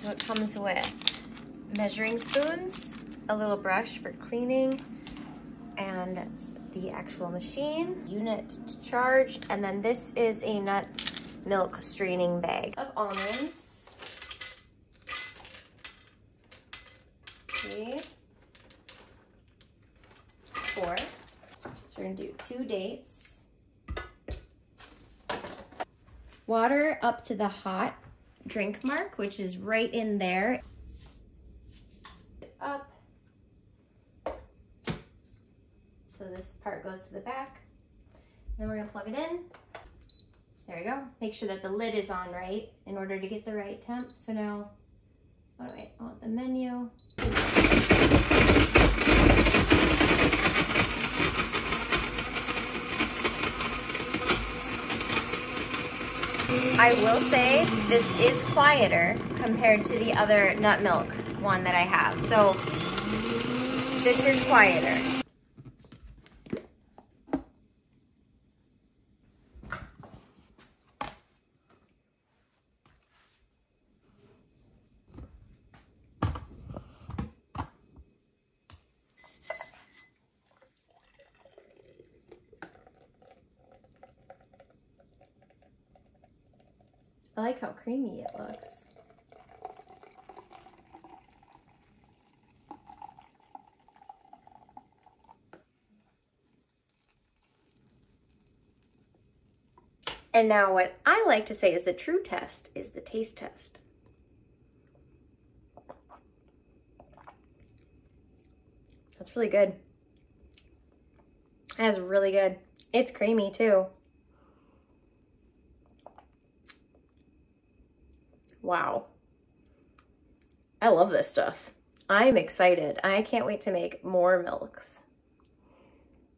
So it comes with measuring spoons, a little brush for cleaning, and the actual machine, unit to charge, and then this is a nut milk straining bag of almonds. Three, four. So we're gonna do two dates. Water up to the hot drink mark, which is right in there. Up. So this part goes to the back. Then we're gonna plug it in. There we go. Make sure that the lid is on right in order to get the right temp. So now, oh wait, I want the menu. I will say this is quieter compared to the other nut milk one that I have. So this is quieter. I like how creamy it looks. And now what I like to say is the true test is the taste test. That's really good. That's really good. It's creamy too. Wow. I love this stuff. I'm excited. I can't wait to make more milks.